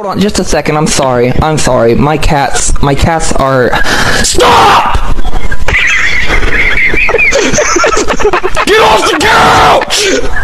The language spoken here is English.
Hold on, just a second. I'm sorry. I'm sorry. My cats, my cats are. Stop! Get off the couch!